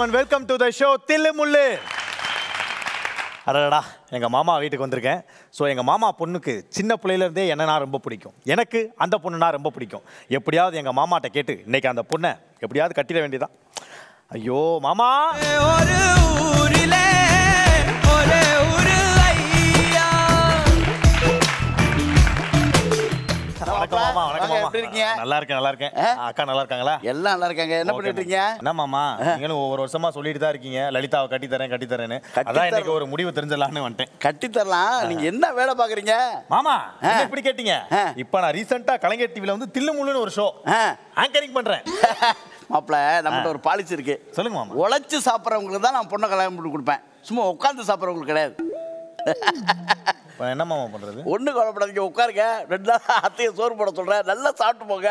வணக்கம் and welcome to the show Thillu Mullu அடடா எங்கள் மாமா வீட்டுக்கு வந்திருக்கேன். ஸோ எங்கள் மாமா பொண்ணுக்கு சின்ன பிள்ளையிலேருந்தே என்னன்னா ரொம்ப பிடிக்கும். எனக்கு அந்த பொண்ணுனா ரொம்ப பிடிக்கும். எப்படியாவது எங்கள் மாமாட்ட கேட்டு இன்னைக்கு அந்த பொண்ணை எப்படியாவது கட்டிட வேண்டியதான் ஐயோ மாமா! வணக்கம் மாமா வணக்கம் மாமா. எப்படி இருக்கீங்க? நல்லா இருக்கேன் நல்லா இருக்கேன். ஆ? அக்கா நல்லா இருக்காங்களா? எல்லாம் நல்லா இருக்காங்க. என்ன பண்ணிட்டு இருக்கீங்க. என்ன மாமா நீங்களும் ஒவ்வொரு வருஷமா சொல்லிட்டு தான் இருக்கீங்க. லலிதாவை கட்டி தரேன் கட்டி தரேன்னு. கட்டி அதான் தரேன். ஒரு முடிவு தெரிஞ்சலான்னு வந்துட்டேன். கட்டி தரலாம். நீங்க என்ன வேலை பாக்குறீங்க மாமா இப்படி கேட்டீங்க. இப்ப நான் ரீசெண்டா கலைஞர் டிவில வந்து தில்லுமுள்ளுன்னு ஒரு ஷோ. ஆங்கரிங் பண்றேன். மாப்பிள நம்மகிட்ட ஒரு பாலிசி இருக்கு. சொல்லுங்க மாமா. உழைச்சு சாப்பிட்றவங்களுக்கு தான் நான் பொண்ணை கல்யாணம் பண்ணி கொடுப்பேன். சும்மா உட்காந்து சாப்பிட்றவங்களுக்கு கிடையாது. என்ன மாமா பண்றது? ஒண்ணு கவலைப்படாதீங்க உட்காருங்க. ரெண்டு நாள் அத்தையை சோறு போட சொல்றேன். நல்லா சாப்பிட்டு போங்க.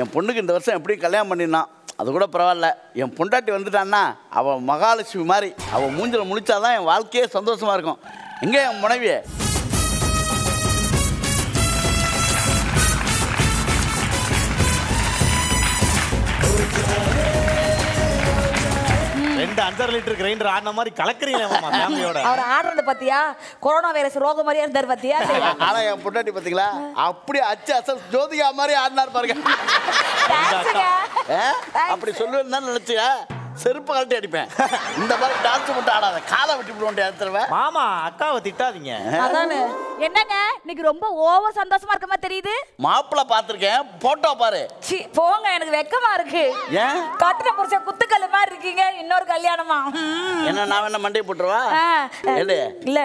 என் பொண்ணுக்கு இந்த வருஷம் எப்படியும் கல்யாணம் பண்ணினான் அது கூட பரவாயில்ல. என் பொண்டாட்டி வந்துட்டான்னா அவன் மகாலட்சுமி மாதிரி அவன் மூஞ்சில முழிச்சாதான் என் வாழ்க்கையே சந்தோஷமா இருக்கும். எங்க என் மனைவி ரெண்டு அஞ்சரை லிட்டர் கிரைண்டர் ஆடின மாதிரி கலக்குறீங்க மாமா ஃபேமிலியோட அவர் ஆடுறது பாத்தியா? கொரோனா வைரஸ் ரோகம் மாதிரியே இருந்தார் பாத்தியா? ஆனா என் பொண்டாட்டி பாத்தீங்களா? அப்படியே அச்சு அசல் ஜோதிகா மாதிரி ஆடினார் பாருங்க. அப்படி சொல்லுவேன்னு தான் நினைச்சியா செருப்பு கழட்டி அடிப்பேன். இந்த மாதிரி டான்ஸ் மட்டும் ஆடாத. காலை வெட்டி விடுவோம் எடுத்துருவேன் மாமா அக்காவை திட்டாதீங்க. அதானே. என்னங்க? இன்னைக்கு ரொம்ப ஓவர் சந்தோஷமா இருக்க மாதிரி தெரியுது. மாப்பிள்ளை பார்த்துருக்கேன். போட்டோ பாரு. சி போங்க எனக்கு வெக்கமா இருக்கு. ஏன்? கட்டின புருஷன் குத்துக்கல்லு மாதிரி இருக்கீங்க. இன்னொரு கல்யாணமா. என்ன நான் என்ன மண்டையை போட்டுருவா? இல்ல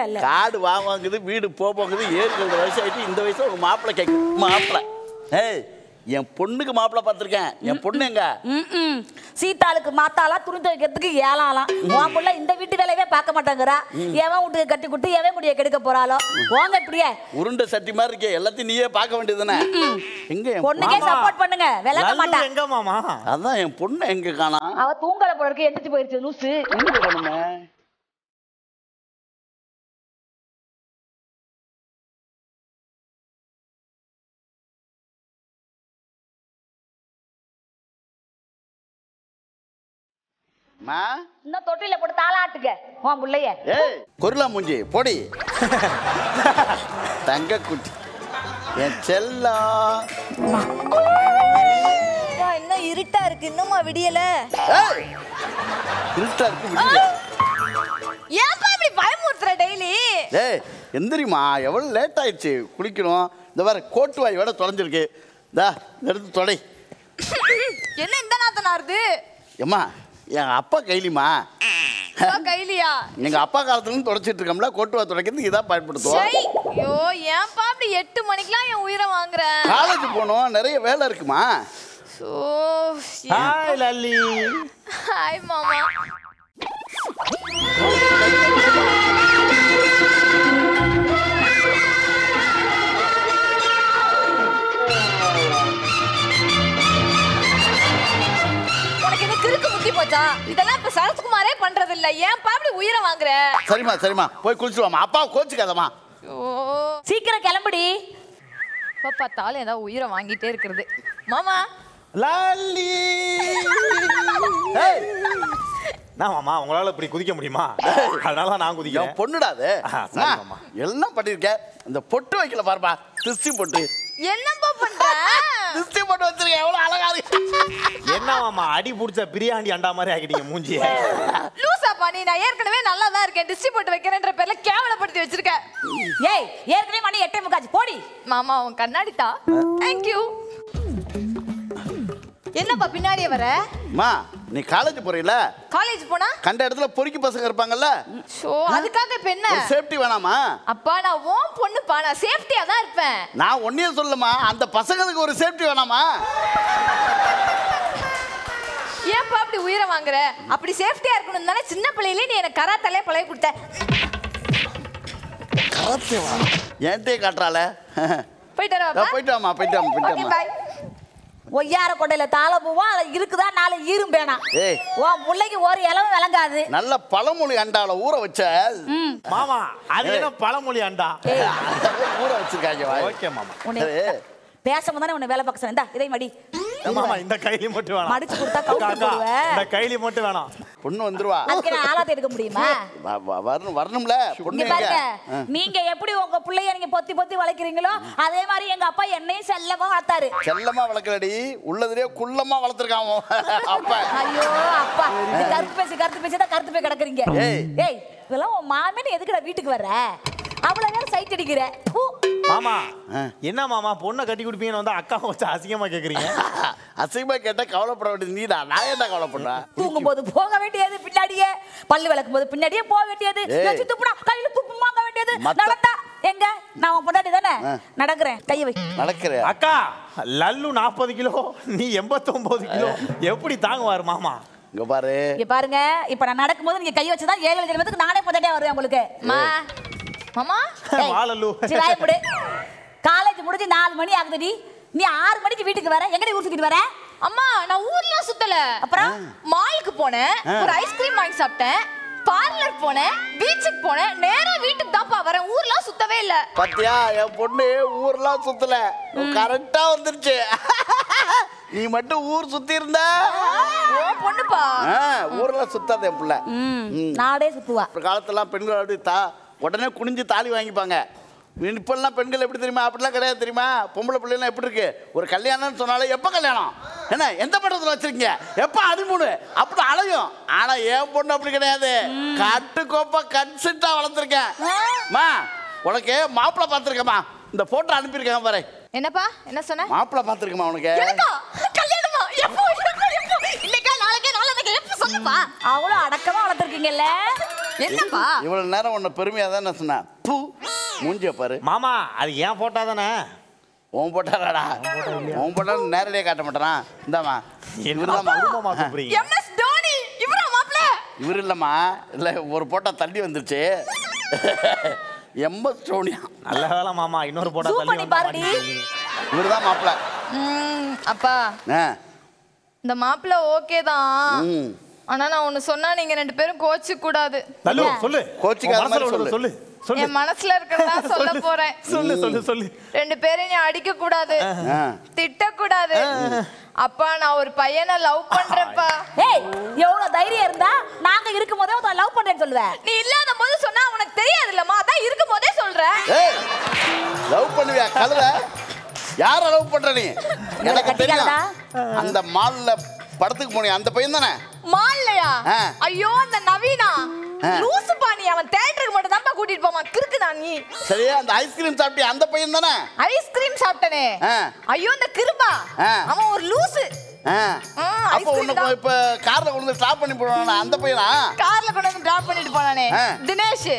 இல்ல. காடு வாங்குது வீடு போ போகுது ஏழு வயசு ஆயிட்டு இந்த வயசுல உங்க மாப்பிள்ளை கேட்கு மாப்பிள்ளை ஏய் என் பொண்ணுக்கு மாப்பிள்ளை பார்த்துருக்கேன். என் பொண்ணு எங்க? ம்ம். சீத்தாளுக்கு மாத்தாளா துணி துவைக்கிறதுக்கு ஏழாலாம் உன் புள்ள இந்த வீட்டு வேலையவே பார்க்க மாட்டாங்கறா. எவன் வீட்டுக்கு கட்டி கொடுத்து எவன் முடிய கெடுக்க போறாளோ? போங்க இப்படியே. உருண்டை சட்டி மாதிரி இருக்கே எல்லாத்தையும் நீயே பார்க்க வேண்டியதுதானே? எங்க என் பொண்ணுக்கே. சப்போர்ட் பண்ணுங்க. விளக்க லல்லு மாட்டா. எங்க மாமா? அதான் என் பொண்ணு எங்க காணா? அவ தூங்கல போல இருக்கு எந்திரிச்சு போயிருச்சு லூசு. எங்க போனோமே மா? இன்னும் தொட்டில போட்டு தாளாட்டுங்க உன் புள்ளைய ஏய் கொருளா மூஞ்சி பொடி. தங்க குட்டி என் செல்லம் இன்னும் இருட்டா இருக்கு? இன்னுமா விடியல? ஏய் இருட்டா இருக்கு விடியல. ஏன்பா இப்படி பயமுறுத்துற டெய்லி? ஏய் எந்திரிமா எவ்வளோ லேட் ஆயிடுச்சு. குளிக்கணும். இந்த வேற கோட்டு வாய் விட தொலைஞ்சிருக்கு. தா இந்த எடுத்து தொடை என்ன இந்த நாத்தம் நாருது ஏம்மா என் அப்பா கைலிமா கைலியா? எங்க அப்பா காலத்துல இருந்து தொடச்சிட்டு இருக்கோம்ல கோட்டு வாய் துடைக்கிறதுக்கு இதான் பயன்படுத்துவோம். ஐயோ ஏன்பா அப்படி எட்டு மணிக்கெல்லாம் என் உயிரை வாங்குற? காலேஜ் போகணும் நிறைய வேலை இருக்குமா? சோ ஹாய் லல்லி ஹாய் மாமா. போச்சா இதெல்லாம் இப்ப சரத்குமாரே பண்றது இல்ல ஏன்பா அப்படி உயிரை வாங்குற? சரிம்மா சரிம்மா. போய் குளிச்சுட்டு வாம்மா அப்பா கோச்சுக்காதம்மா. ஓ சீக்கிரம் கிளம்புடி. எப்ப பார்த்தாலும் ஏதாவது உயிரை வாங்கிட்டே இருக்கிறது. மாமா. நான் மாமா உங்களால இப்படி குதிக்க முடியுமா? அதனால தான் நான் என் குதிக்கிறேன் பொண்ணுடா அது. ஆஹா, சரி, அம்மா, மாமா. எல்லாம் பண்ணிருக்கேன் இந்த பொட்டு வைக்கல பாருப்பா. திருஷ்டி பொட்டு. என்னப்பா பண்ற? திருஷ்டி பொட்டு வச்சிருக்கேன். எவ்வளவு அழகா இருக்கு. என்ன மாமா அடி புடிச்ச பிரியாணி அண்டா மாதிரி ஆக்கிட்டீங்க மூஞ்சிய? லூசாப்பா நீ நான் ஏற்கனவே நல்லா தான் இருக்கேன். டிஸ்டி போட்டு வைக்கிறேன்ற பேர்ல கேவலப்படுத்தி வச்சிருக்க. ஏய் ஏற்கனவே மணி எட்டே முக்காச்சு போடி. மாமா உன் கண்ணாடி தா. தேங்க்யூ என்னப்பா பின்னாடியே வர? அம்மா நீ காலேஜ் போறீல காலேஜ் போனா? கண்ட இடத்துல பொறுக்கி பசங்க இருப்பாங்கல்ல? ஷோ அதுக்காக இப்ப என்ன? சேஃப்டி வேணாமா? அப்பா நான் ஓன் பொண்ணுப்பா நான் சேஃப்டியா தான் இருப்பேன். நான் ஒன்னையும் சொல்லுமா? அந்த பசங்களுக்கு ஒரு சேஃப்டி வேணாமா? ஏன்ப்பா அப்படி உயிரை வாங்குற? அப்படி சேஃப்டியா இருக்கணும் தானே சின்ன பிள்ளையிலே நீ எனக்கு கராத்தாலே பழகி கொடுத்த. போயிட்டு வரவா நான் போயிட்டு வாம்மா, போயிட்டு வாம்மா, போயிட்டு ஓகே வாம்மா. பாய் ஒய்யார கொண்டையில தாள பூவா அதுல இருக்குதா நாலு ஈரும் பேனா ஏய். உன் பிள்ளைக்கு ஒரு இலவும் விளங்காது. நல்ல பழமொழி அண்டால ஊற வச்ச. மாமா அது என்ன பழமொழி அண்டா? ஊற வச்சிருக்காங்க. ஓகே மாமா. பேசும்போது தானே உன்னை வேலை பார்க்க சொன்னேன். இந்தா, இதை மடி. மாமா இந்த கைலி மட்டும் வேணாம். மடிச்சு கொடுத்தா அக்கா, போடுவேன். இந்த கைலி மட்டும் வேணாம். பொண்ணு வந்துருவா. அதுக்கு நான் ஆளாத்த எடுக்க முடியுமா? வரணும் வரணும்ல. பொண்ணு பாருங்க. நீங்க எப்படி உங்க பிள்ளைய நீங்க பொத்தி பொத்தி வளர்க்குறீங்களோ அதே மாதிரி எங்க அப்பா என்னையும் செல்லமா வளர்த்தாரு. செல்லமா வளர்க்கலடி. உள்ளதுலயே குள்ளமா வளர்த்துருக்கான் அவன். அப்ப. ஐயோ அப்பா. கருத்து பேசி கருத்து பேசி தான் கருத்து போய் கிடக்குறீங்க. ஏய். இதெல்லாம் உன் மாமன் எதுக்குடா வீட்டுக்கு வர்ற? அவ்வளவு நேரம் சைட் அடிக்கிற. மாமா என்ன மாமா பொண்ணை கட்டி கொடுப்பீங்கன்னு வந்தா அக்கா வச்சு அசிங்கமா கேக்குறீங்க? அசிங்கமா கேட்டா கவலைப்பட வேண்டியது நீடா. நான் என்ன கவலைப்படுறேன்? தூங்கும் போது போக வேண்டியது பின்னாடியே. பல்லு விளக்கும் போது பின்னாடியே போக வேண்டியது. துப்புனா கையில துப்பு வாங்க வேண்டியது. நடந்தா எங்க? நான் உன் பொண்டாட்டி தானே? நடக்கிறேன். கையை வை. நடக்கிற அக்கா லல்லு நாற்பது கிலோ நீ எண்பத்தொன்பது கிலோ. எப்படி தாங்குவாரு மாமா? இங்க பாரு. இங்க பாருங்க. இப்ப நான் நடக்கும்போது நீங்க கை வச்சுதான் ஏழு ஜென்மத்துக்கு நானே பொண்டாட்டியா வருவேன் உங்களுக்கு. மா. மாமா ஏய், வா லல்லு சரி, வாயை மூடு. காலேஜ் முடிஞ்சு நாலு மணி ஆகுதுடி. நீ ஆறு மணிக்கு வீட்டுக்கு வர எங்கடி ஊர் சுத்திட்டு வர? அம்மா நான் ஊர்லாம் சுத்தல. அப்புறம்? மாலுக்கு போனேன் ஒரு ஐஸ்கிரீம் வாங்கி சாப்பிட்டேன். பார்லர் போனேன் பீச்சுக்கு போனேன் நேரா வீட்டுக்கு தான்ப்பா வரேன். ஊர்லாம் சுத்தவே இல்ல. பாத்தியா என் பொண்ணு ஊர்லாம் சுத்தல. கரெக்டா வந்துருச்சு. நீ மட்டும் ஊர் சுத்தி இருந்த? ஓ பொண்ணுப்பா. ஊர்லாம் சுத்தாத என் பிள்ளை. ம். நாடே சுத்துவா. ஒரு காலத்துலாம் பெண்கள் அப்படி தா உடனே குனிஞ்சு தாலி வாங்கிப்பாங்க. இப்பெல்லாம் பெண்கள் எப்படி தெரியுமா? அப்படிலாம் கிடையாது தெரியுமா? பொம்பளை பிள்ளைலாம் எப்படி இருக்கு? ஒரு கல்யாணம்னு சொன்னாலே எப்போ கல்யாணம்? என்ன எந்த பட்டத்தில் வச்சிருக்கீங்க? எப்போ அடிமூணு அப்படி அலையும். ஆனால் என் பொண்ணு அப்படி கிடையாது. கட்டுக்கோப்பா கன்சிட்டா வளர்த்துருக்கேன். மா உனக்கு மாப்பிள்ளை பார்த்துருக்கேம்மா. இந்த போட்டோ அனுப்பியிருக்கேன் பாரு. என்னப்பா? என்ன சொன்ன? மாப்பிள்ளை பார்த்துருக்கேம்மா உனக்கு. கல்யாணமா? எப்போ? எப்போ? எப்போ? இன்னைக்கா நாளைக்கே நாளைக்கு. எப்போ சொல்லுப்பா அவ்வளவு அடக்கமா வளர்த்துருக்கீங்கல்ல? என்னப்பா? இவ்வளவு நேரம் உன்னை பெருமையாக தான் சொன்னேன் பூ மூஞ்சிய பாரு. மாமா அது ஏன் போட்டா தானே? உன் போட்டாடா உன் போட்டா நேரடியாக காட்ட மாட்டானா? இந்தாம்மா. என்னமா குடும்பமா கூப்பிடுறீங்க எம்எஸ் தோனி இவரா மாப்ள இவர் இல்லைம்மா. இல்லை ஒரு போட்டா தள்ளி வந்துருச்சு. எம்எஸ் சோனியா நல்ல வேலை மாமா இன்னொரு போட்டா தள்ளி பாருடி. இவர் தான் மாப்பிள்ள. ம், அப்பா. ஆ. இந்த மாப்பிள்ள ஓகே தான். ம். ஆனா நான் ஒண்ணு சொன்னா நீங்க ரெண்டு பேரும் கோச்சிக்க கூடாது லல்லு சொல்லு. கோச்சிக்காத உன் மாதிரி சொல்லு. சொல்லு என் மனசுல இருக்கிறதா சொல்ல. போறேன். சொல்லு சொல்லு சொல்லு. ரெண்டு பேரும் நீ அடிக்க கூடாது திட்ட கூடாது அப்பா நான் ஒரு பையனை லவ் பண்றேன்ப்பா. ஏய் எவ்வளவு தைரியம் இருந்தா நாங்க இருக்கும் போதே உன்னை லவ் பண்றேன்னு சொல்லுவேன் நீ இல்லாத போது சொன்னா உனக்கு தெரியாது இல்லம்மா அதான் இருக்கும் போதே சொல்றேன் ஏய் லவ் பண்ணுவியா? கழுத? யார லவ் பண்ற நீ? எனக்கு தெரியும். அந்த மால்ல படத்துக்கு போனியா? அந்த பையன் தானே மால்லையா. ஐயோ அந்த நவீனா ஆ. லூசுப்பா நீ அவன் தேட்டருக்கு மட்டும் தான்ப்பா கூட்டிட்டு போவான் கிறுக்குதா நீ சரியா அந்த ஐஸ்கிரீம் சாப்பிட்டியா அந்த பையன் தானே ஐஸ்கிரீம் சாப்பிட்டனே. ஐயோ அந்த கிருபா. அவன் ஒரு லூசு அப்போ உன்னை தான். இப்ப கார்ல கொண்டு ஸ்டாப் பண்ணி போடுவானா அந்த பையனா கார்ல கொண்டு வந்து டிராப் பண்ணிட்டு போனானே. தினேஷ்.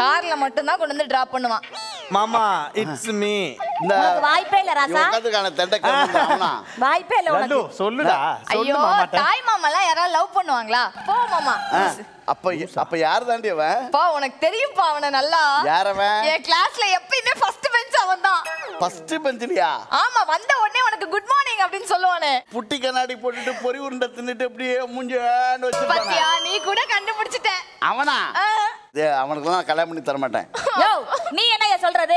கார்ல மட்டும் தான் கொண்டு வந்து டிராப் பண்ணுவான். மாமா இட்ஸ் மீ இந்த வாய்ப்பே இல்ல ராசா. உட்காந்துக்கான தெண்டக்காரன் அவனா? வாய்ப்பே இல்ல லல்லு உனக்கு சொல்லுடா சொல்லு ஐயோ தாய் மாமாலாம் யாராவது லவ் பண்ணுவாங்களா? போ மாமா. அப்ப அப்ப யார் தாண்டி அவன்? பா உனக்கு தெரியும்பா அவனை நல்லா. யார் அவன்? என் கிளாஸ்ல எப்பயுமே ஃபர்ஸ்ட் பெஞ்ச் அவன் தான். ஃபர்ஸ்ட் பெஞ்சிலியா ஆமா வந்த உடனே உனக்கு குட் மார்னிங் அப்படின்னு சொல்லுவானே. புட்டி கண்ணாடி போட்டுட்டு பொறி உருண்டை தின்னுட்டு அப்படியே மூஞ்சான்னு வச்சிருப்பானே. பாத்தியா நீ கூட கண்டுபிடிச்சிட்ட அவனா? அவனுக்குலாம் கல்யாணம் பண்ணி தர மாட்டேன் யோ நீ என்ன சொல்றது.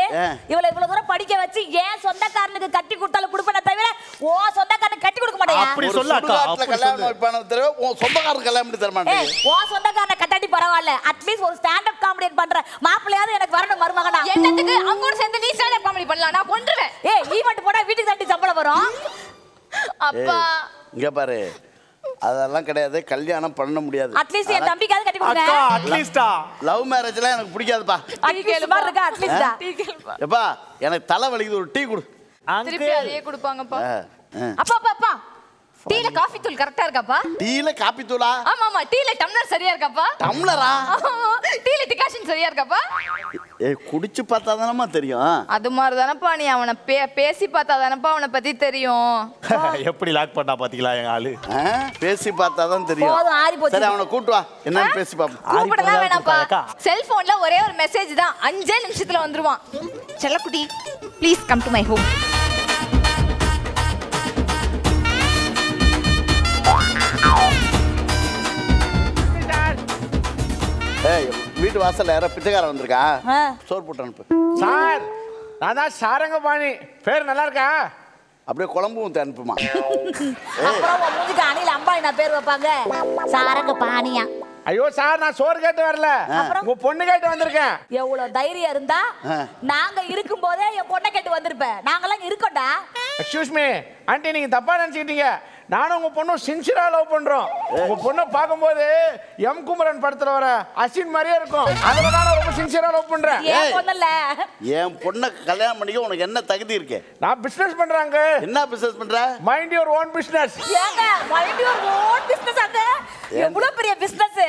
இவளை இவ்வளவு தூரம் படிக்க வச்சு ஏன் சொந்தக்காரனுக்கு கட்டி கொடுத்தாலும் கொடுப்பேனே தவிர ஓ சொந்தக்காரனுக்கு கட்டி கொடுக்க மாட்டேயா? அப்படி ஒரு சொல்லு. அக்கா, கல்யாணம். வைப்பான தடவை உன் சொந்தக்காரர் கல்யாணம் பண்ணி தர மாட்டேன் ஓ சொந்தக்காரனை கட்டாட்டி பரவாயில்ல. அட்லீஸ்ட் ஒரு ஸ்டாண்ட் அப் காமெடி பண்ற. மாப்பிள்ளையாவது எனக்கு வரணும் மருமகனா? என்னத்துக்கு? அவங்க கூட சேர்ந்து நீ ஸ்டாண்ட் காமெடி பண்ணலாம். நான் கொன்றுவேன். ஏய் ஈவெண்ட் போனா வீட்டுக்கு தட்டி சம்பளம் வரும். அப்பா. இங்க பாரு. அதெல்லாம் கிடையாது. கல்யாணம் பண்ண முடியாது. அட்லீஸ்ட் என் தம்பிக்காவது கட்டி கொடுங்க. அக்கா அட்லீஸ்டா லவ் மேரேஜ்லாம் எனக்கு பிடிக்காதுப்பா. அட்லீஸ்ட் மாதிரி இருக்கா? அட்லீஸ்டா டீ. எப்பா எனக்கு தலை வலிக்குது ஒரு டீ கொடு. திருப்பி அதையே கொடுப்பாங்கப்பா. அப்பா அப்பா அப்பா. டீல காஃபி தூள் கரெக்டா இருக்காப்பா? டீல காப்பி தூளா? ஆமா ஆமா. டீல டம்ளர் சரியா இருக்காப்பா? டம்ளரா டீல டிகாஷன் சரியா இருக்காப்பா? ஏய் குடிச்சு பார்த்தா தானம்மா தெரியும். அது மாதிரி தானப்பா நீ அவனை பே பேசி பார்த்தா தானப்பா அவனை பத்தி தெரியும். எப்படி லாக் பண்ணா பாத்தீங்களா எங்க ஆளு? பேசி பார்த்தா தான் தெரியும். போதும், ஆறி போச்சு. சரி அவனை கூட்டு வா. என்னன்னு பேசி பார்ப்போம். கூப்பிடலாம் வேணாம்ப்பா. செல்போன்ல ஒரே ஒரு மெசேஜ் தான். அஞ்சே நிமிஷத்துல வந்துருவான். செல்லக்குட்டி please come to my home வீட்டு வாசல்ல யாரோ பிச்சைக்காரன் வந்திருக்கா. சோறு போட்டு அனுப்பு. சார் நான் தான் சாரங்கபாணி பேர் நல்லா இருக்கா? அப்படியே குழம்பு ஊற்றி அனுப்புமா. மூஞ்சிக்கு அணில் அம்பானி நான் பேர் வைப்பாங்க. சாரங்க பானியா ஐயோ சார் நான் சோறு கேட்டு வரல. உங்க பொண்ணு கேட்டு வந்திருக்கேன். எவ்வளவு தைரியம் இருந்தா. நாங்க இருக்கும் போதே என் பொண்ணை கேட்டு வந்திருப்பேன். நாங்கெல்லாம் இருக்கோம்டா. எக்ஸ்கியூஸ் மீ ஆண்டி நீங்க தப்பா நினைச்சுக்கிட்டீங்க. நானும் உங்க பொண்ணும் சின்சியரா லவ் பண்றோம். உங்க பொண்ணை பார்க்கும்போது எம் குமரன் படத்துல வர அசின் மாதிரியே இருக்கும். அதுல நான் ரொம்ப சின்சியரா லவ் பண்றேன். ஏன் ஏய். பொண்ணுல என் பொண்ணை கல்யாணம் பண்ணிக்க உனக்கு என்ன தகுதி இருக்கு? நான் பிசினஸ் பண்றாங்க என்ன பிசினஸ் பண்ற? மைண்ட் யுவர் ஓன் பிசினஸ் ஏங்க மைண்ட் யுவர் ஓன் பிசினஸ் அங்க எவ்வளவு பெரிய பிசினஸ்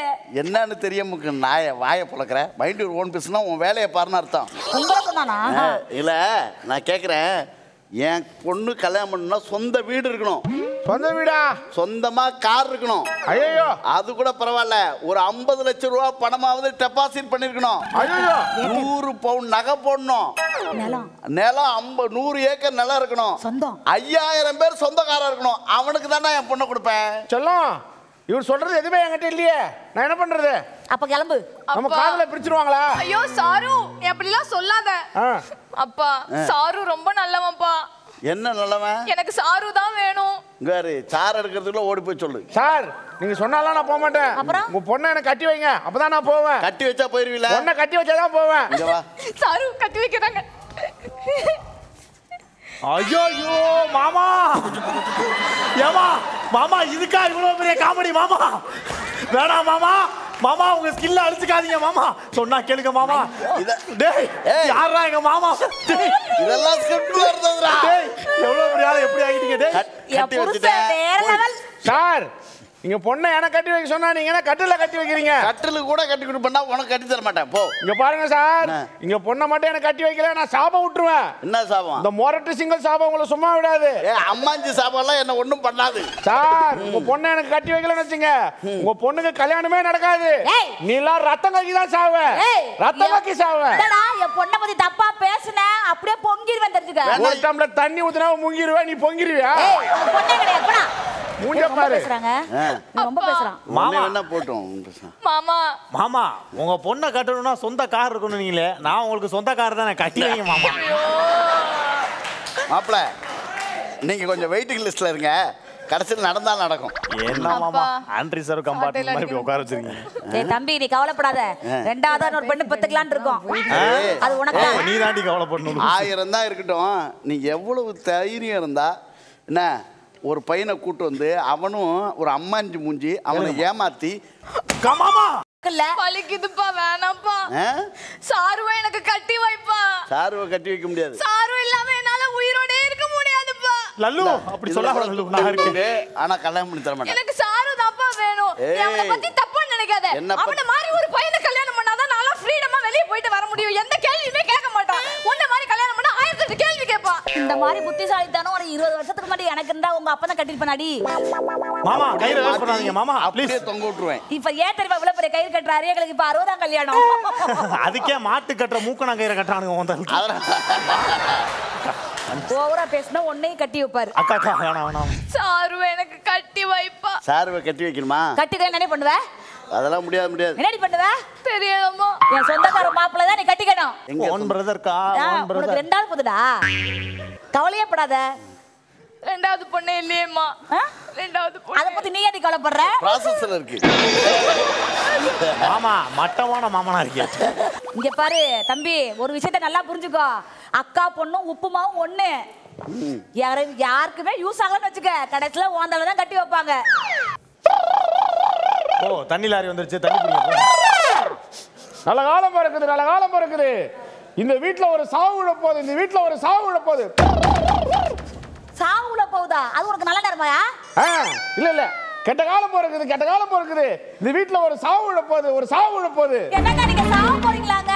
என்னன்னு தெரியாம நாய வாயை பழக்கிற மைண்ட் ஒரு ஓன் பிசினா உன் வேலையை பாருன்னு அர்த்தம். உங்களுக்கு தானா? இல்ல நான் கேட்குறேன் என் பொண்ணு கல்யாணம் பண்ணா சொந்த வீடு இருக்கணும். சொந்த வீடா? சொந்தமா கார் இருக்கணும். ஐயோ அது கூட பரவாயில்ல. ஒரு ஐம்பது லட்சம் ரூபா பணமாவது டெபாசிட் பண்ணிருக்கணும். ஐயோ நூறு பவுன் நகை போடணும். நிலம். நிலம் ஐம்பது நூறு ஏக்கர் நிலம் இருக்கணும். சொந்தம். ஐயாயிரம் பேர் சொந்தக்காரர் இருக்கணும். அவனுக்கு தானே என் பொண்ணை கொடுப்பேன். செல்லம். இவர் சொல்றது எதுவுமே என்கிட்ட இல்லையே. நான் என்ன பண்றது? அப்ப கிளம்பு. நம்ம. காதுல பிரிச்சிருவாங்களா? ஐயோ சாரு நீ அப்படிலாம் சொல்லாத. ஆ. அப்பா சாரு ரொம்ப நல்லவன்ப்பா. என்ன நல்லவன்? எனக்கு சாரு தான் வேணும். பாரு சார் எடுக்கிறதுக்குள்ள ஓடி போய் சொல்லு. சார் நீங்க சொன்னாலாம் நான் போக மாட்டேன். அப்புறம்? உங்க பொண்ணை எனக்கு கட்டி வைங்க. அப்பதான் நான் போவேன். கட்டி வச்சா போயிருவீல பொண்ணை கட்டி வச்சாதான் போவேன். இங்க வா. சாரு கட்டி வைக்கிறாங்க. ஐயோ மாமா! ஏமா மாமா இதுக்கா இவ்வளவு பெரிய காமெடி மாமா? வேணாம் மாமா. மாமா உங்க ஸ்கில்ல அழிச்சுக்காதீங்க மாமா. சொன்னா கேளுங்க மாமா. டேய் ஏய். யாரா எங்க மாமா? இதெல்லாம் ஸ்கிரிப்ட்ல இருந்ததுடா. டேய் எவ்வளவு பெரிய ஆளு எப்படி ஆகிட்டீங்க டேய்? சார் நீங்க பொண்ணை எனக்கு கட்டி வைக்க சொன்னா நீங்க என்ன கட்டில கட்டி வைக்கிறீங்க? கட்டிலுக்கு கூட கட்டி கொடுப்பா உனக்கு கட்டி தர மாட்டேன். போ. இங்க பாருங்க சார்? இங்க பொண்ணை மட்டும் எனக்கு கட்டி வைக்கல நான் சாபம் விட்டுருவேன். என்ன சாபம்? இந்த மொரட்டு சிங்கிள் சாபம் உங்களை சும்மா விடாது. அம்மாஞ்சி சாபம்லாம் என்ன ஒண்ணும் பண்ணாது. சார் உங்க பொண்ணை எனக்கு கட்டி வைக்கலன்னு வச்சுங்க. உங்க பொண்ணுக்கு கல்யாணமே நடக்காது. நீ எல்லாம் ரத்தம் கக்கி தான் சாவ ஏய், ரத்தம் என்- கக்கி சாவ என் பொண்ணை பத்தி தப்பா பேசுன அப்படியே பொங்கிருவேன் தெரிஞ்சுக்க. ஒரு டம்ளர் தண்ணி ஊத்துனா முங்கிருவ நீ உங்க பொண்ணே கிடையாது. போடா. மூஞ்ச பாரு. பேசுறாங்க. ரொம்ப பேசுறான். மாமா. என்ன போட்டோம் மாமா. மாமா உங்க பொண்ணை கட்டணும்னா சொந்த கார் இருக்கணும் நீங்களே. நான் உங்களுக்கு சொந்த கார் தானே கட்டி வைங்க மாமா. மாப்பிள நீங்க கொஞ்சம் வெயிட்டிங் லிஸ்ட்ல இருங்க. கடைசியில் நடந்தா நடக்கும். என்ன மாமா. அன்ரிசர்வ் கம்பார்ட்மெண்ட் மாதிரி இப்படி உட்கார வச்சிருக்கீங்க. டேய் தம்பி நீ கவலைப்படாத. ரெண்டாவது ஒரு பெண்ணு பெத்துக்கலாம்னு இருக்கோம். ஏய். அது உனக்கு ஏய், நீ தாண்டி கவலைப்படணும். ஆயிரம் தான் இருக்கட்டும். நீ எவ்வளவு தைரியம் இருந்தா என்ன? ஒரு பையனை கூட்டு வந்து அவனும் ஒரு அம்மாஞ்சி மூஞ்சி அவனை ஏமாத்தி மாமா இல்ல வலிக்குதுப்பா வேணாம்ப்பா? சாருவை எனக்கு கட்டி வைப்பா. சாருவை கட்டி வைக்க முடியாது. சாரு இல்லாம என்னால உயிரோடே இருக்க முடியாதுப்பா. லல்லு அப்படி சொல்லாத கூட லல்லு நான் இருக்கேன். ஆனா கல்யாணம் பண்ணி தர மாட்டேன் எனக்கு சாரு தான்ப்பா வேணும். அவனை. பத்தி தப்பா நினைக்காத. அவன மாதிரி ஒரு பையனை கல்யாணம் பண்ணாதான் நல்லா ஃப்ரீடமா வெளிய போயிட்டு வர முடியும். எந்த கேள்வியுமே கேட்க மாட்டான். உன்ன மாதிரி கல்யாணம் பண்ணா எட்டு கேள்வி கேட்பான் இந்த மாதிரி புத்திசாலித்தனம் ஒரு இருபது வருஷத்துக்கு முன்னாடி எனக்கு இருந்தா உங்க அப்பா தான் கட்டிருப்பனாடி மாமா வேஸ்ட் பண்ணாதீங்க மாமா அப்படியே ப்ளீஸ் தொங்க விட்டுருவேன் இப்ப ஏன் தெரியுமா இவ்வளவு பெரிய கயிறு கட்டுறாரு? எங்களுக்கு இப்ப அறுபதாம் கல்யாணம். அதுக்கே மாட்டு கட்டுற மூக்கணா கயிறை கட்டுறானுங்க அதெல்லாம் ஓவரா பேசினா உன்னையும் கட்டி வைப்பாரு. அக்கா அக்கா வேணாம் வேணாம். சாரு எனக்கு கட்டி வைப்பா. சாருவை கட்டி வைக்கணுமா? கட்டிக்க என்ன பண்ணுவ? அதெல்லாம் முடியாது முடியாது. என்னடி பண்ணுவ? தெரியாதம்மா. என் சொந்தக்கார மாப்பிள்ளை தான் நீ கட்டிக்கணும். எங்க ஒன் பிரதர்க்கா ஆ, ஒன் உனக்கு பிரதர் ரெண்டாவது போதுடா கவலையே படாத ரெண்டாவது பொண்ணு இல்லையேம்மா? ரெண்டாவது அத பொண்ணு பத்தி நீ ஏன் கவலைப்படுற? ப்ராசஸ்ல இருக்கு. மாமா மட்டமான மாமனா இருக்கே இங்க பாரு தம்பி ஒரு விஷயத்த நல்லா புரிஞ்சுக்கோ. அக்கா பொண்ணும் உப்புமாவும் ஒண்ணு. யாரு யாருக்குமே யூஸ் ஆகலன்னு வச்சுக்க. கடைசியில ஓந்தால தான் கட்டி வைப்பாங்க. ஓ தண்ணி லாரி வந்துருச்சு தண்ணி. நல்ல காலம் பிறக்குது நல்ல காலம் பிறக்குது. இந்த வீட்ல ஒரு சாவு விழ போகுது இந்த வீட்ல ஒரு சாவு விழ போகுது. சாவுல போகுதா? அது உனக்கு நல்ல நேரமாயா? ஆ, இல்ல இல்ல. கெட்ட காலம் பிறக்குது கெட்ட காலம் பிறக்குது. இந்த வீட்ல ஒரு சாவு விழ போகுது ஒரு சாவு விழ போகுது. என்னங்க நீங்க சாவு போறீங்களாங்க?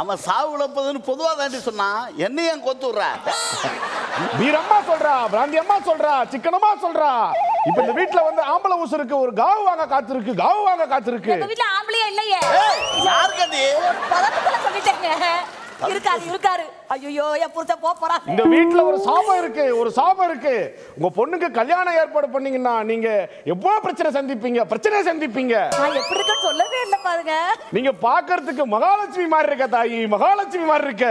அவன் சாவு இழப்பதுன்னு பொதுவா தாண்டி சொன்னான் என்ன ஏன் கொத்து விடுற? வீரம்மா சொல்றா பிராந்தி அம்மா சொல்றா சிக்கனமா சொல்றா. இப்ப இந்த வீட்ல வந்து ஆம்பளை உசுருக்கு ஒரு காவு வாங்க காத்திருக்கு காவு வாங்க காத்திருக்கு. எங்க வீட்ல ஆம்பளையே இல்லையே. யாருக்கு அது பதட்டத்துல சொல்லிட்டேங்க. இருக்காரு இருக்காரு. ஐயோ என் புருஷன் போப் போறான். இந்த வீட்ல ஒரு சாபம் இருக்கு ஒரு சாபம் இருக்கு. உங்க பொண்ணுக்கு கல்யாணம் ஏற்பாடு பண்ணீங்கன்னா நீங்க எவ்வளவு பிரச்சனை சந்திப்பீங்க? பிரச்சனை சந்திப்பீங்க. நான் எப்படி இருக்கேன்னு சொல்லவே இல்லை பாருங்க. நீங்க பாக்குறதுக்கு மகாலட்சுமி மாதிரி இருக்க தாயி மகாலட்சுமி மாதிரி இருக்க.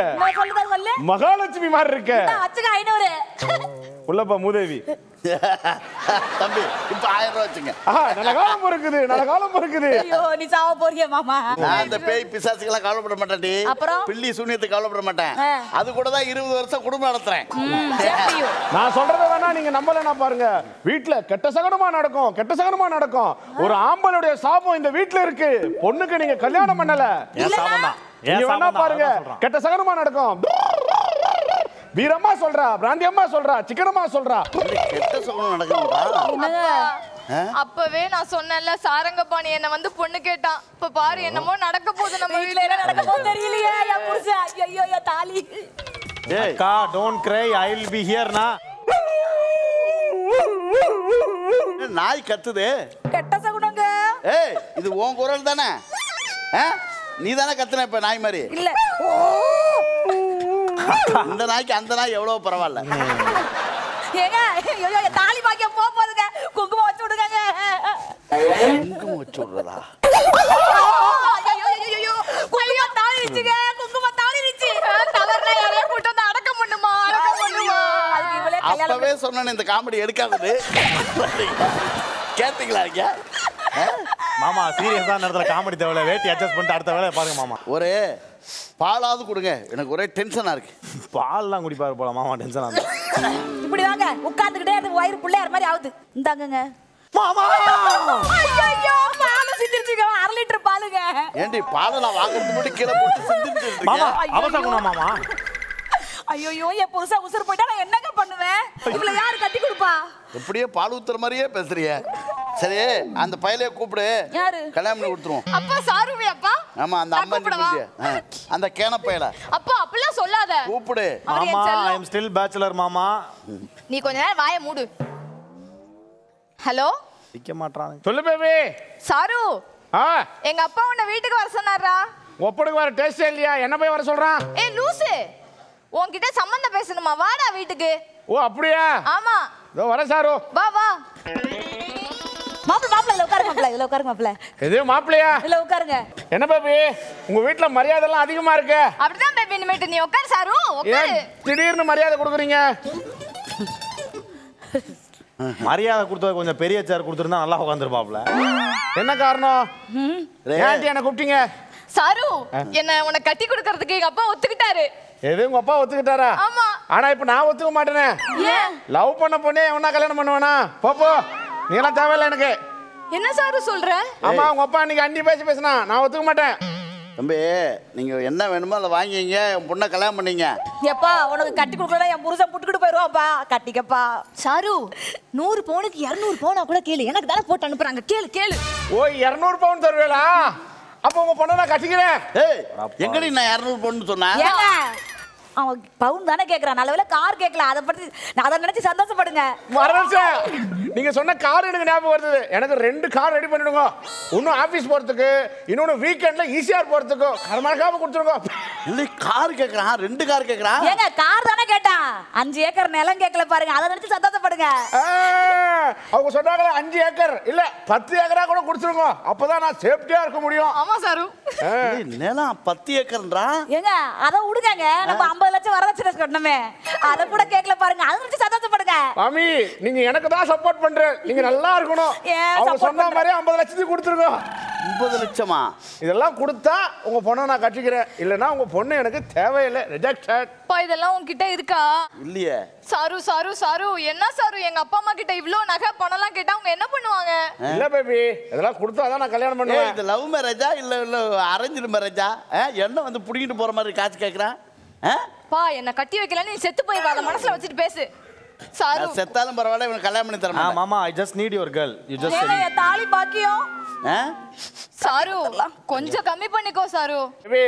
மகாலட்சுமி மாதிரி இருக்க. அச்சுக்கு ஐநூறு? உள்ளப்பா மூதேவி. தம்பி இப்ப ஆயிரம் ரூபா வச்சுங்க. நல்ல காலம் பிறக்குது நல்ல காலம் பிறக்குது. ஐயோ நீ சாவ போறிய மாமா. நான் இந்த பேய் பிசாசுக்கெல்லாம் கவலைப்பட மாட்டேன்டி அப்புறம்? பில்லி சூனியத்துக்கு கவலைப்பட மாட்டேன். அது கூட தான் இருபது வருஷம் குடும்பம் நடத்துறேன். நான் சொல்றத வேணா நீங்க நம்பலனா பாருங்க. வீட்ல கெட்ட சகனமா நடக்கும் கெட்ட சகனமா நடக்கும். ஒரு ஆம்பளுடைய சாபம் இந்த வீட்ல இருக்கு. பொண்ணுக்கு நீங்க கல்யாணம் பண்ணல. என் சாபம் தான். பாருங்க. கெட்ட சகனமா நடக்கும். வீரம்மா சொல்றா பிராந்தி அம்மா சொல்றா சிக்கனம்மா சொல்றா. கெட்ட சுகம் நடக்குதுடா. என்னங்க? அப்பவே நான் சொன்னேன்ல சாரங்கபாணி என்ன வந்து பொண்ணு கேட்டான். இப்ப பாரு என்னமோ நடக்க போகுது நம்ம வீட்ல என்ன நடக்க போகுது தெரியலையே என் புருஷன். ஐயோ ஐயோ தாலி. ஏய் அக்கா don't cry I will be ஹியர்னா நாய் கத்துது? கெட்ட சகுனங்க. ஏய் இது உன் குரல் தானே? ஆ? நீ தானே கத்துன இப்ப நாய் மாதிரி? இல்ல. இந்த நாய்க்கு அந்த நாய் எவ்வளவு பரவாயில்ல. ஏங்க ஐயோ தாலி பாக்கியம் போக போகுதுங்க குங்குமம் வச்சு விடுங்க குங்குமம் வச்சு விடுறதா? குங்குமம் தாலி இருச்சுங்க குங்குமம் தாலி இருச்சு தவறுனா யாரையும் கூட்டு வந்து அடக்கம் பண்ணுமா அடக்கம் பண்ணுமா? அப்பவே சொன்னேன் இந்த காமெடி எடுக்காதது. கேட்டீங்களா நீங்க? மாமா சீரியஸான நேரத்துல காமெடி தேவையில்ல. வேட்டி அட்ஜஸ்ட் பண்ணிட்டு அடுத்த வேலையை பாருங்க மாமா. ஒரு பாலாவது கொடுங்க. எனக்கு ஒரே டென்ஷனா இருக்கு. பால்லாம் குடிப்பாரு போல மாமா டென்ஷன் ஆகுது இப்படி வாங்க உட்கார்ந்துக்கிட்டே அது வயிறு பிள்ளையார் மாதிரி ஆகுது இந்தாங்கங்க. மாமா! ஐயோ சிந்திருச்சுங்க அரை லிட்டர் பாலுங்க. ஏண்டி பாலை நான் வாங்குறதுக்கு முன்னாடி கீழே போட்டு மாமா அவசரம் மாமா. ஐயோ என் போயிட்டா நான் என்னங்க பண்ணுவேன்? இவ்வளவு யாரு கட்டி கொடுப்பா? எப்படியே பால் ஊத்துற மாதிரியே பேசுறிய. சரி அந்த பயலைய கூப்பிடு. யாரு? கல்யாணம் பண்ணி கொடுத்துருவோம். அப்பா சாருவி அப்பா. ஆமா அந்த அம்மா? அந்த கேன பயல அப்பா அப்படிலாம் சொல்லாத. கூப்பிடு. மாமா. ஐ எம் ஸ்டில் பேச்சுலர் மாமா. நீ கொஞ்ச நேரம் வாயை மூடு. ஹலோ? நிக்க மாட்டாங்க சொல்லு பேபி. சாரு ஆ. எங்க அப்பா உன்னை வீட்டுக்கு வர சொன்னாரா ஒப்பனுக்கு வர டேஸ்டே இல்லையா? என்ன போய் வர சொல்றான்? ஏ லூசு. உன்கிட்ட சம்மந்தம் பேசணுமா? வாடா வீட்டுக்கு. ஓ அப்படியா? ஆமா. இதோ வரேன் சாரு. வா வா. மாப்பிள்ள மாப்பிள்ள இதுல உட்காருங்க மாப்பிள்ள இதுல உட்காருங்க மாப்பிள்ள எது மாப்பிள்ளையா இதுல உட்காருங்க. என்ன பேபி உங்க வீட்ல மரியாதை எல்லாம் அதிகமா இருக்கு. அப்படிதான் பேபி இனிமேட்டு நீ உட்கார் சாரு உட்காரு. திடீர்னு மரியாதை கொடுக்குறீங்க? மரியாதை கொடுத்தது கொஞ்சம் பெரிய சேர் கொடுத்துருந்தா நல்லா உட்காந்துருப்பாப்ல. என்ன காரணம்? ரே. ஏன் ஆண்டி என்ன கூப்பிட்டீங்க? சாரு என்ன உன்னை கட்டி கொடுக்கறதுக்கு எங்க அப்பா ஒத்துக்கிட்டாரு. எது உங்க அப்பா ஒத்துக்கிட்டாரா? ஆமா. ஆனா இப்ப நான் ஒத்துக்க மாட்டேனே. ஏன்? லவ் பண்ண பொண்ணே எவனா கல்யாணம் பண்ணுவானா? போ. போ நீ எல்லாம் தேவையில்லை எனக்கு. என்ன சாரு சொல்ற? ஆமா உங்க அப்பா இன்னைக்கு அண்டி பேசி பேசினா நான் ஒத்துக்க மாட்டேன். தம்பி நீங்க என்ன வேணுமோ அதை வாங்கிங்க என் பொண்ணை கல்யாணம் பண்ணீங்க. எப்பா உனக்கு கட்டி கொடுக்கல என் புருஷன் புட்டுக்கிட்டு போயிருவாப்பா கட்டிக்கப்பா. சாரு நூறு பவுனுக்கு இருநூறு பவுனா கூட கேளு. எனக்கு தானே போட்டு அனுப்புறாங்க. கேளு கேளு. ஓ இரநூறு பவுன் தருவேலா? அப்போ உங்க பொண்ணை நான் கட்டிக்கிறேன். ஏய் எங்கடி நான் இரநூறு பொண்ணு சொன்னேன்? அவன் பவுன் தானே கேட்கறான் நல்ல கார் கேட்கல அதை பத்தி நான் அதை நினைச்சு சந்தோஷப்படுங்க. வரேன் நீங்க சொன்ன கார் எனக்கு ஞாபகம் வருது. எனக்கு ரெண்டு கார் ரெடி பண்ணிடுங்க. ஒன்னும் ஆபீஸ் போறதுக்கு இன்னொன்னு வீக்கெண்ட்ல ஈஸியார் போறதுக்கு. கரமறக்காம கொடுத்துருங்க. இல்லை கார் கேட்குறான் ரெண்டு கார் கேட்குறான் ஏங்க கார் தானே கேட்டான். அஞ்சு ஏக்கர் நிலம் கேட்கல பாருங்க. அதை நினைச்சு சந்தோஷப்படுங்க. அவங்க சொன்னாங்களே அஞ்சு ஏக்கர். இல்ல பத்து ஏக்கரா கூட கொடுத்துருங்க. அப்பதான் நான் சேஃப்டியா இருக்க முடியும். ஆமா சாரு. நிலம் பத்து ஏக்கர்ன்றான் ஏங்க அதை விடுங்க நம்ம ஐம்பது லட்சம் வரதட்சணை கட்டணுமே அதை கூட கேட்கல பாருங்க. அதை நினைச்சு சந்தோஷப்படுங்க. மாமி நீங்க எனக்கு தான் சப்போர்ட் பண்றேன் நீங்க நல்லா இருக்கணும். ஏன் அவங்க சொன்ன பண்ற? மாதிரி ஐம்பது லட்சத்துக்கு கொடுத்துருங்க. முப்பது லட்சமா? இதெல்லாம் கொடுத்தா உங்க பொண்ணை நான் கட்டிக்கிறேன். இல்லைன்னா உங்க பொண்ணு எனக்கு தேவையில்லை. ரிஜெக்டட் அப்பா இதெல்லாம் உன்கிட்ட இருக்கா? இல்லையே. சாரு சாரு சாரு என்ன சாரு? எங்க அப்பா அம்மா கிட்ட இவ்ளோ நகை பணம்லாம் கேட்டா அவங்க என்ன பண்ணுவாங்க? இல்ல பேபி இதெல்லாம் கொடுத்தா தான் நான் கல்யாணம் பண்ணுவேன். இது லவ் மேரேஜா இல்ல இல்ல அரேஞ்சு மேரேஜா என்ன வந்து புடிங்கிட்டு போற மாதிரி காசு கேட்குறான் பா என்ன கட்டி வைக்கலன்னு நீ செத்து போயிருவா அதை மனசுல வச்சுட்டு பேசு. சாரு. செத்தாலும் பரவாயில்ல இவனுக்கு கல்யாணம் பண்ணி தர ஆ மாட்டேன் மாமா I just need your girl you just என் தாலி பாக்கியம். ஆ? சாரு கொஞ்சம் கம்மி பண்ணிக்கோ சாரு. பேபி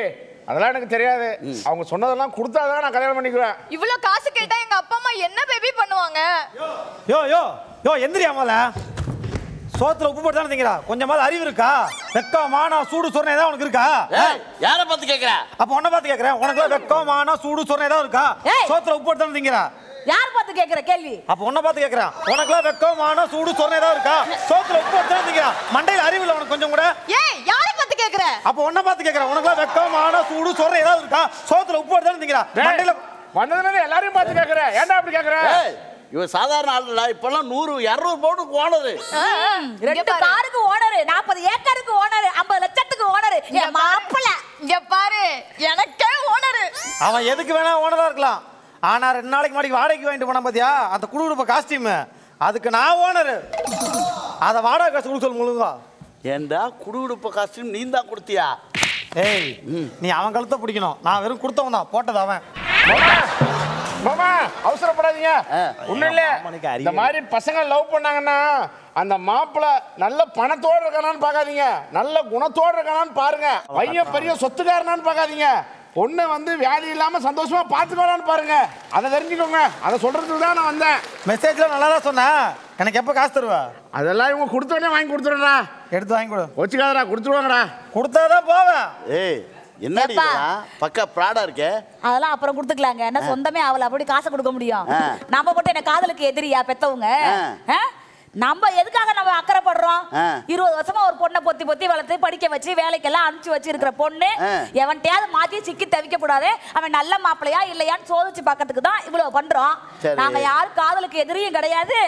அதெல்லாம் எனக்கு தெரியாது. அவங்க சொன்னதெல்லாம் கொடுத்தா தான் நான் கல்யாணம் பண்ணிக்குவேன். இவ்ளோ காசு கேட்டா எங்க அப்பா அம்மா என்ன பேபி பண்ணுவாங்க? யோ யோ யோ எந்திரியா மேல சோத்துல உப்பு போட்டு தானே திங்கிறா? கொஞ்சமாவது அறிவு இருக்கா? வெக்கம் மானம் சூடு சொரணை ஏதாவது உனக்கு இருக்கா? யாரை பார்த்து கேட்குற அப்ப உன்னை பார்த்து கேட்கறேன் உனக்கு வெக்கம் மானம் சூடு சொரணை ஏதாவது இருக்கா. சோத்துல உப்பு போட்டு தானே திங்கிறா? யார் பார்த்து கேக்குற? கேள்வி. அப்ப உன்னை பார்த்து கேட்கறேன் உனக்குலாம் வெக்கம் மானம் சூடு சொரணை ஏதாவது இருக்கா? சோத்துல உப்பு போட்டு தானே திங்கிறா? மண்டையில அறிவு இல்லை உனக்கு கொஞ்சம் கூட ஏய் யாரை பார்த்து கேக்குற அப்ப உன்னை பார்த்து கேட்கறேன் உனக்குலாம் வெக்கம் மானம் சூடு சொரணை ஏதாவது இருக்கா? சோத்துல உப்பு திங்கிறா. மண்டையில வந்ததுல எல்லாரையும் பார்த்து கேட்கறேன் ஏன்டா அப்படி கேட்கற ஏய் இவன் சாதாரண ஆளுடா. இப்பெல்லாம் நூறு இரநூறு பவுனுக்கு ஓனரு. ரெண்டு. காருக்கு ஓனர் நாற்பது ஏக்கருக்கு ஓனர் ஐம்பது லட்சத்துக்கு ஓனர். என் மாப்பிள்ள இங்க பாரு. எனக்கே ஓனரு. அவன் எதுக்கு வேணா ஓனரா இருக்கலாம். ஆனா ரெண்டு நாளைக்கு முன்னாடி வாடகைக்கு வாங்கிட்டு போனான் பாத்தியா? அந்த குடுகுடுப்ப காஸ்டியூம் அதுக்கு நான் ஓனரு. அதை வாடகை காசு கொடுக்க சொல்லு முழுங்கா. ஏண்டா குடுகுடுப்ப காஸ்டியூம் நீ தான் கொடுத்தியா? ஏய் நீ அவன் கழுத்தை பிடிக்கணும். நான் வெறும் கொடுத்தவன் தான். போட்டது அவன். மாமா அவசரப்படாதீங்க. ஆ. ஒண்ணும் இல்ல. இந்த மாதிரி பசங்க லவ் பண்ணாங்கன்னா அந்த மாப்பிள்ளை நல்ல பணத்தோட இருக்கானான்னு பார்க்காதீங்க. நல்ல குணத்தோட இருக்கானான்னு பாருங்க. பையன் பெரிய சொத்துக்காரனான்னு பார்க்காதீங்க. பொண்ணை வந்து வியாதி இல்லாம சந்தோஷமா பாத்துக்கலான்னு பாருங்க. அதை தெரிஞ்சுக்கோங்க. அதை சொல்றதுக்கு தான் நான் வந்தேன். மெசேஜ்ல நல்லா தான் சொன்னேன். எனக்கு எப்போ காசு தருவ? அதெல்லாம் இவங்க கொடுத்தோடனே வாங்கி கொடுத்துடுறா எடுத்து வாங்கி கொடு வச்சுக்காதடா கொடுத்துருவாங்கடா கொடுத்தாதான் போவேன் ஏய் என்னடி ஏப்பா. இதெல்லாம் பக்கா ப்ராடா இருக்கே அதெல்லாம் அப்புறம் கொடுத்துக்கலாங்க என்ன சொந்தமே அவளை அப்படி காசை கொடுக்க முடியும். நம்ம மட்டும் என்ன காதலுக்கு எதிரியா பெத்தவங்க ஆ. ஆ? நம்ம எதுக்காக நம்ம அக்கறைப்படுறோம் ஆ. இருபது வருஷமா ஒரு பொண்ணை பொத்தி பொத்தி வளர்த்து படிக்க வச்சு வேலைக்கெல்லாம் அனுப்பிச்சு வச்சு இருக்கிற பொண்ணு ஆ. எவன்கிட்டயாவது மாத்தி சிக்கி தவிக்க கூடாது அவன் நல்ல மாப்பிள்ளையா இல்லையான்னு சோதிச்சு பார்க்கறதுக்கு தான் இவ்வளவு பண்றோம் சரி. நாங்க யாரும் காதலுக்கு எதிரியும் கிடையாது.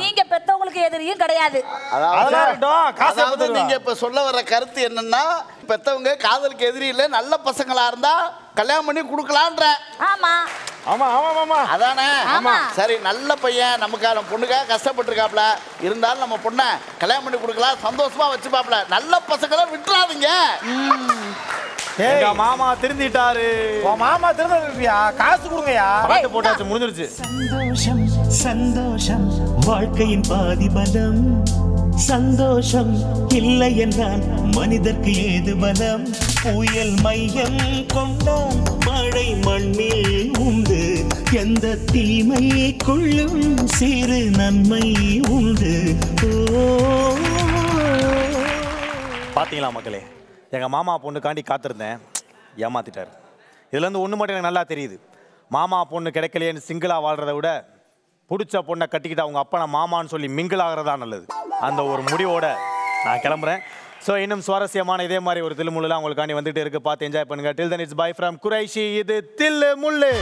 நீங்க பெத்தவங்களுக்கு எதிரியும் கிடையாது. அதாவது? நீங்க இப்ப சொல்ல வர கருத்து என்னன்னா பெத்தவங்க காதலுக்கு எதிரி இல்ல நல்ல பசங்களா இருந்தா கல்யாணம் பண்ணி கொடுக்கலான்ற. ஆமா. ஆமா ஆமா மாமா அதானே? ஆமா. சரி நல்ல பையன் நமக்கான பொண்ணுக்காக கஷ்டப்பட்டிருக்காப்ல. இருந்தாலும் நம்ம பொண்ணை கல்யாணம் பண்ணி கொடுக்கலாம் சந்தோஷமா வச்சுப்பாப்ல. நல்ல பசங்களை விட்டுறாதீங்க. மாமா திருந்திட்டாரு. உன் மாமா திருந்தியா காசு கொடுங்கயா பாட்டு போட்டாச்சு முடிஞ்சிருச்சு. சந்தோஷம் சந்தோஷம். வாழ்க்கையின் பாதி பலம் சந்தோஷம் இல்லை என்றால் மனிதர்க்கு ஏது பலம்? புயல் மையம் கொண்டால் மழை மண்ணில் உண்டு. எந்த தீமைக்குள்ளும் சிறு நன்மை உண்டு. பார்த்தீங்களா மக்களே? எங்கள் மாமா பொண்ணுக்காண்டி காத்திருந்தேன். ஏமாத்திட்டார். இதுலேருந்து ஒன்று மட்டும் எனக்கு நல்லா தெரியுது. மாமா பொண்ணு கிடைக்கலையேன்னு சிங்கிளாக வாழ்கிறத விட பிடிச்ச பொண்ணை கட்டிக்கிட்டு அவங்க அப்பா மாமான்னு சொல்லி மிங்கிள் ஆகிறதா நல்லது. அந்த ஒரு முடிவோட நான் கிளம்புறேன். ஸோ இன்னும் சுவாரஸ்யமான இதே மாதிரி ஒரு தில்முள்ளுலாம் உங்களுக்காண்டி வந்துட்டு இருக்கு. பார்த்து என்ஜாய் பண்ணுங்க. Till then it's bye from Qureshi இது தில்லு முள்ளு